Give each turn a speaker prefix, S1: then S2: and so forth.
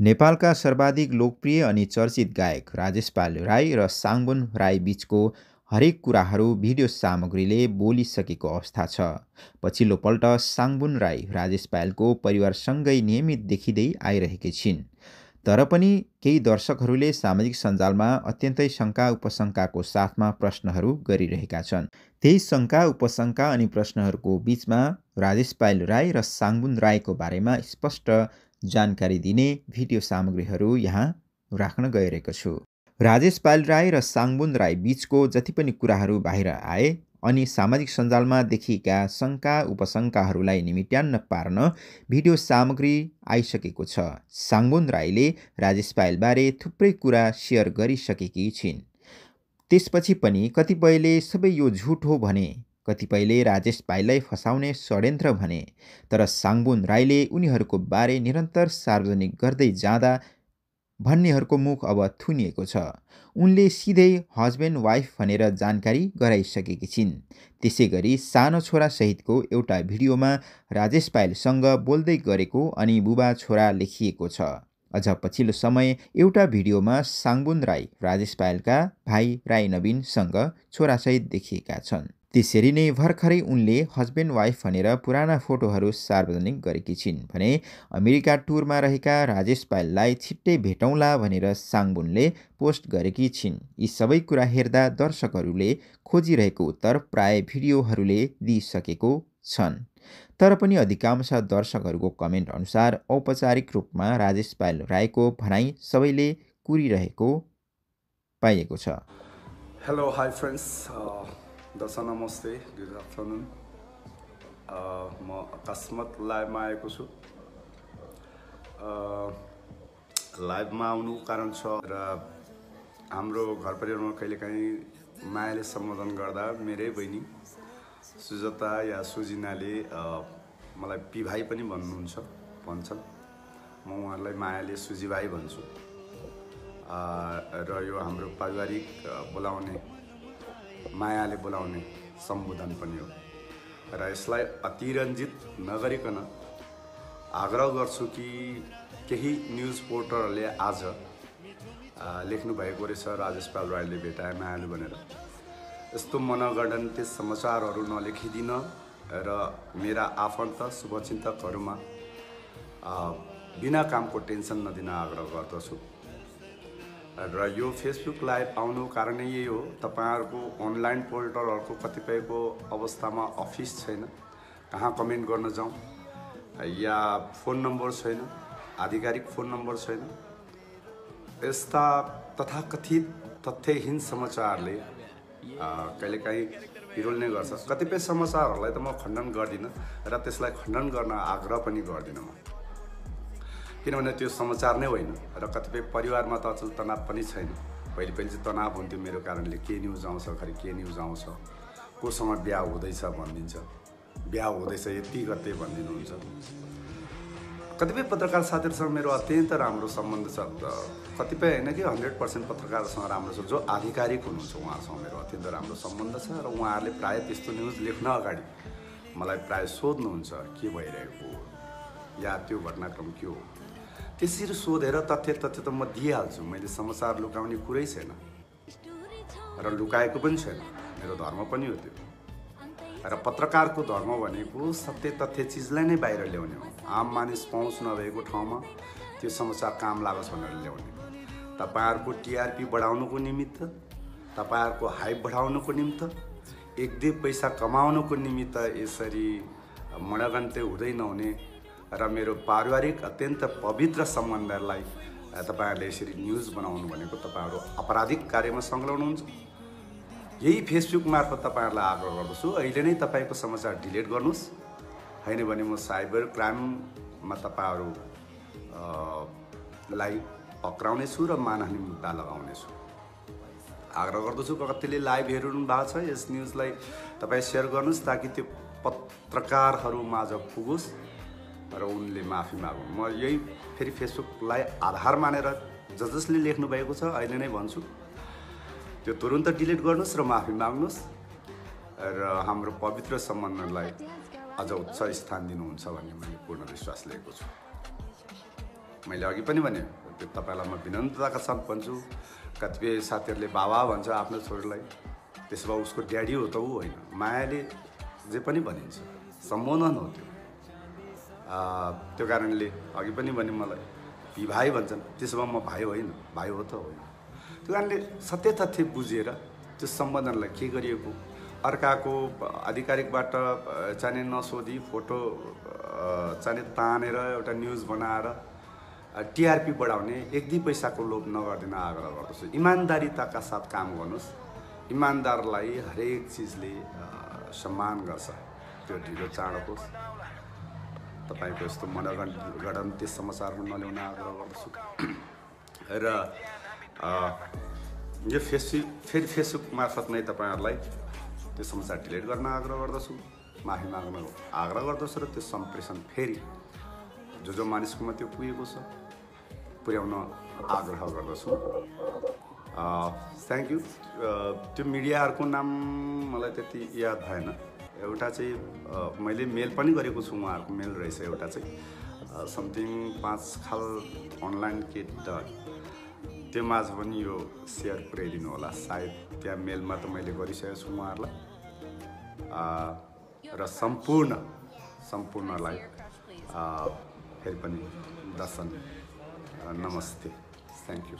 S1: नेपालका सर्वाधिक लोकप्रिय अनि चर्चित गायक राजेश पाल राई र साङबुन राई बिचको हरेक कुराहरू भिडियो सामग्रीले बोलिसकेको अवस्था छ। पछिल्लो पल्ट साङबुन राई राजेश पायलको परिवारसँगै नियमित देखिँदै आइरहेकी छिन्। तर पनि केही दर्शकहरूले सामाजिक सञ्जालमा अत्यन्तै शङ्का उपशङ्काको साथमा प्रश्नहरू गरिरहेका छन्। त्यही शङ्का उपशङ्का अनि प्रश्नहरूको बिचमा राजेश पायल राई र साङबुन राईको बारेमा स्पष्ट जानकारी दिने भिडियो सामग्रीहरू यहाँ राख्न गइरहेको छु। राजेश पाल राई र साङबुन राई बिचको जति पनि कुराहरू बाहिर आए अनि सामाजिक सञ्जालमा देखिएका शङ्का उपशङ्काहरूलाई निमिट्यान्न पार्न भिडियो सामग्री आइसकेको छ। साङबुन राईले राजेश पायलबारे थुप्रै कुरा सेयर गरिसकेकी छिन्। त्यसपछि पनि कतिपयले सबै यो झुट हो भने कतिपयले राजेश पाइलाई फसाउने षड्यन्त्र भने तर साङबुन राईले उनीहरूको बारे निरन्तर सार्वजनिक गर्दै जाँदा भन्नेहरूको मुख अब थुनिएको छ। उनले सिधै हस्बेन्ड वाइफ भनेर जानकारी गराइसकेकी छिन्। त्यसै गरी सानो छोरासहितको एउटा भिडियोमा राजेश पायलसँग बोल्दै गरेको अनि बुबा छोरा लेखिएको छ। अझ पछिल्लो समय एउटा भिडियोमा साङबुन राई राजेश पायलका भाइ राई नवीनसँग छोरासहित देखिएका छन्। त्यसरी नै भर्खरै उनले हस्बेन्ड वाइफ भनेर पुराना फोटोहरू सार्वजनिक गरेकी छिन् भने अमेरिका टुरमा रहेका राजेश पायललाई छिट्टै भेटौँला भनेर साङबुनले पोस्ट गरेकी छिन्। यी सबै कुरा हेर्दा दर्शकहरूले खोजिरहेको उत्तर प्राय भिडियोहरूले दिइसकेको छन्। तर पनि अधिकांश दर्शकहरूको कमेन्ट अनुसार औपचारिक रूपमा राजेश पायल राईको भनाइ सबैले कुरिरहेको पाइएको छ।
S2: हेलो हाई फ्रेन्ड्स दर्शन नमस्ते गुड आफ्टरनुन म अकस्मात लाइभमा आएको छु लाइभमा आउनु कारण छ र हाम्रो घर परिवारमा कहिलेकाहीँ मायाले सम्बोधन गर्दा मेरै बहिनी सुजता या सुजिनाले मलाई पिभाइ पनि भन्नुहुन्छ भन्छन् म उहाँहरूलाई मायाले सुजी भाइ भन्छु र यो हाम्रो पारिवारिक बोलाउने मायाले बोलाउने सम्बोधन पनि हो। र यसलाई अतिरञ्जित नगरिकन आग्रह गर्छु कि केही न्युज पोर्टलहरूले आज लेख्नुभएको रहेछ राजेश पाल राईले भेटाए मायालु भनेर। यस्तो मनगणन्ते समाचारहरू नलेखिदिन र मेरा आफन्त शुभचिन्तकहरूमा बिना कामको टेन्सन नदिन आग्रह गर्दछु। र यो फेसबुक लाइभ आउनु कारण यही हो तपाईँहरूको अनलाइन पोर्टलहरूको कतिपयको अवस्थामा अफिस छैन। कहाँ कमेन्ट गर्न जाउँ? या फोन नम्बर छैन? आधिकारिक फोन नम्बर छैन? यस्ता तथाकथित तथ्यहीन समाचारले कहिलेकाहीँ पिरोल्ने गर्छ। कतिपय समाचारहरूलाई त म खण्डन गर्दिनँ र त्यसलाई खण्डन गर्न आग्रह पनि गर्दिनँ म। किनभने त्यो समाचार नै होइन र कतिपय परिवारमा त अचल तनाव पनि छैन। पहिले पहिले चाहिँ तनाव हुन्थ्यो मेरो कारणले के न्युज आउँछ खरि के न्युज आउँछ कोसँग बिहा हुँदैछ भनिदिन्छ। बिहा हुँदैछ यति गते भनिदिनुहुन्छ। कतिपय पत्रकार साथीहरूसँग मेरो अत्यन्त राम्रो सम्बन्ध छ। कतिपय होइन कि हन्ड्रेड पर्सेन्ट पत्रकारसँग राम्रो छ। जो आधिकारिक हुनुहुन्छ उहाँहरूसँग मेरो अत्यन्त राम्रो सम्बन्ध छ र उहाँहरूले प्रायः त्यस्तो न्युज लेख्न अगाडि मलाई प्रायः सोध्नुहुन्छ के भइरहेको या त्यो घटनाक्रम के हो? त्यसरी सोधेर तथ्य तथ्य त म दिइहाल्छु। मैले समाचार लुकाउने कुरै छैन। र लुकाएको पनि छैन। मेरो धर्म पनि हो त्यो। र पत्रकारको धर्म भनेको सत्य तथ्य चिजलाई नै बाहिर ल्याउने हो। आम मानिस पहुँच नभएको ठाउँमा त्यो समाचार काम लागोस् भनेर ल्याउने। तपाईँहरूको टिआरपी बढाउनुको निमित्त तपाईँहरूको हाइप बढाउनुको निमित्त एक दुई पैसा कमाउनुको निमित्त यसरी मणगन्ते हुँदै नहुने र मेरो पारिवारिक अत्यन्त पवित्र सम्बन्धहरूलाई तपाईँहरूले यसरी न्युज बनाउनु भनेको तपाईँहरू आपराधिक कार्यमा संलग्न हुन्छ यही फेसबुक मार्फत तपाईँहरूलाई आग्रह गर्दछु अहिले नै तपाईँको समाचार डिलिट गर्नुहोस्। होइन भने म साइबर क्राइममा तपाईँहरू लाई पक्राउनेछु र मानहानि मुद्दा लगाउनेछु। आग्रह गर्दछु कतिले लाइभ हेरिरहनु भएको छ यस न्युजलाई तपाईँ सेयर गर्नुहोस् ताकि त्यो पत्रकारहरू माझ पुगोस्। र उनले माफी मागु। म यही फेरि फेसबुकलाई आधार मानेर ज जसले लेख्नुभएको छ अहिले नै भन्छु। त्यो तुरन्त डिलिट गर्नुहोस् र माफी माग्नुहोस् र हाम्रो पवित्र सम्बन्धलाई अझ उच्च स्थान दिनुहुन्छ भन्ने मैले पूर्ण विश्वास लिएको छु। मैले अघि पनि भने त्यो तपाईँलाई म विनम्रताका साथ भन्छु। कतिपय साथीहरूले बाबा भन्छ आफ्नो छोरीलाई त्यसो भए उसको ड्याडी हो त ऊ होइन। मायाले जे पनि भनिन्छ सम्बोधन हो त्यो। त्यो कारणले अघि पनि भने मलाई ती भाइ भन्छन् त्यसो भए म भाइ होइन भाइ हो त होइन। त्यो कारणले सत्य तथ्य बुझेर त्यो सम्बन्धनलाई के गरिएको अर्काको आधिकारिकबाट चाहिने नसोधी फोटो चाहिने तानेर एउटा न्युज बनाएर टिआरपी बढाउने एक दुई पैसाको लोभ नगरिदिन आग्रह गर्दछु। इमान्दारिताका साथ काम गर्नुहोस्। इमान्दारलाई हरेक चिजले सम्मान गर्छ। त्यो ढिलो चाँडो होस्। तपाईँको यस्तो मनगणन्ती समाचारमा नल्याउन आग्रह गर्दछु र यो फेसबुक फेरि फेसबुक मार्फत नै तपाईँहरूलाई त्यो समाचार डिलिट गर्न आग्रह गर्दछु माफी माग्न आग्रह गर्दछु र त्यो सम्प्रेषण फेरि जो जो मानिसकोमा त्यो पुगेको छ पुर्याउन आग्रह गर्दछु थ्याङ्क यू त्यो मिडियाहरूको नाम मलाई त्यति याद भएन एउटा चाहिँ मैले मेल पनि गरेको छु उहाँहरूको मेल रहेछ एउटा चाहिँ समथिङ पाँच खाल अनलाइन किट त्यो माझ पनि यो सेयर पुऱ्याइदिनु होला। सायद त्यहाँ मेलमा त मैले गरिसकेको छु उहाँहरूलाई। र सम्पूर्ण सम्पूर्णलाई फेरि पनि दर्शन नमस्ते। Thank you